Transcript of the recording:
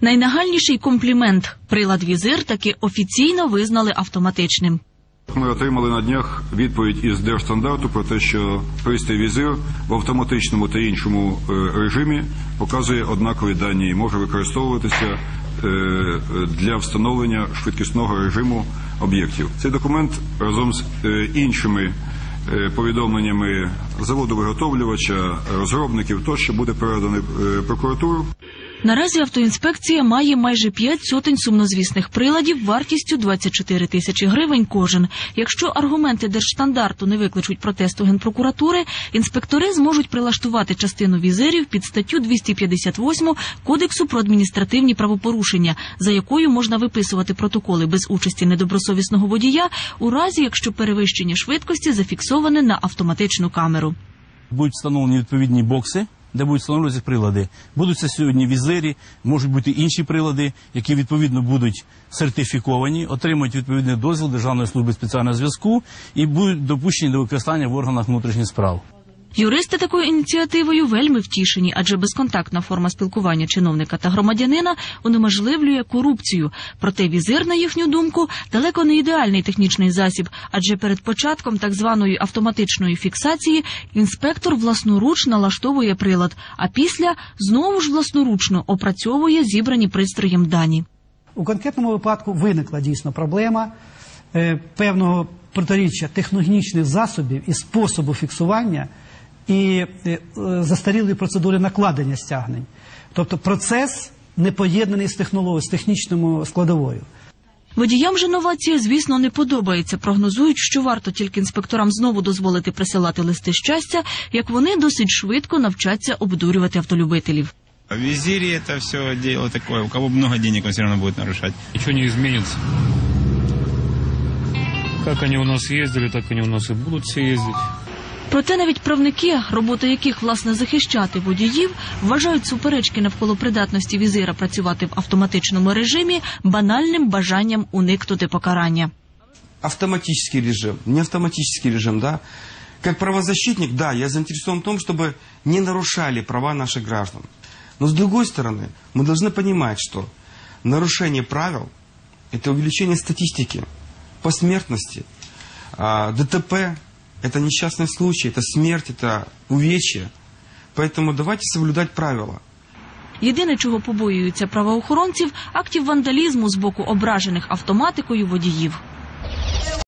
Найнагальніший комплімент прилад візир таки офіційно визнали автоматичним. Ми отримали на днях відповідь із держстандарту про те, що пристрій візир в автоматичному та іншому е, режимі показує однакові дані і може використовуватися е, для встановлення швидкісного режиму об'єктів. Цей документ разом з е, іншими повідомленнями заводу виготовлювача, розробників тощо буде переданий прокуратуру. Наразі автоінспекція має майже п'ять сотень сумнозвісних приладів вартістю 24 тисячі гривень кожен. Якщо аргументи держстандарту не викличуть протесту генпрокуратури, інспектори зможуть прилаштувати частину візирів під статтю 258 Кодексу про адміністративні правопорушення, за якою можна виписувати протоколи без участі недобросовісного водія, у разі якщо перевищення швидкості зафіксоване на автоматичну камеру. Будуть встановлені відповідні бокси, де будуть встановлюватися прилади. Будуть це сьогодні візирі, можуть бути інші прилади, які відповідно будуть сертифіковані, отримують відповідний дозвіл Державної служби спеціального зв'язку і будуть допущені до використання в органах внутрішніх справ. Юристи такою ініціативою вельми втішені, адже безконтактна форма спілкування чиновника та громадянина унеможливлює корупцію. Проте візир, на їхню думку, далеко не ідеальний технічний засіб, адже перед початком так званої автоматичної фіксації інспектор власноруч налаштовує прилад, а після знову ж власноручно опрацьовує зібрані пристроєм дані. У конкретному випадку виникла дійсно проблема е, певного протиріччя технологічних засобів і способу фіксування і е, е, застарілої процедури накладення стягнень. Тобто процес не поєднаний з технологією, з технічною складовою. Водіям же новація, звісно, не подобається. Прогнозують, що варто тільки інспекторам знову дозволити присилати листи щастя, як вони досить швидко навчаться обдурювати автолюбителів. В визире это все дело такое. У кого много денег, он все равно будет нарушать. Ничего не изменится. Как они у нас ездили, так они у нас и будут все ездить. Проте навіть правники, робота яких власне захищати водіїв, вважають суперечки навколо придатності візира працювати в автоматичному режимі банальним бажанням уникнути покарання. автоматический режим, не автоматический режим, да. Как правозащитник, да, я заинтересован в том, чтобы не нарушали права наших граждан. Но с другой стороны, мы должны понимать, что нарушение правил – это увеличение статистики по смертности. А, ДТП – это несчастный случай, это смерть, это увечье. Поэтому давайте соблюдать правила. Єдине, чого побоюються правоохоронців, актів вандалізму з боку ображених автоматикою водіїв.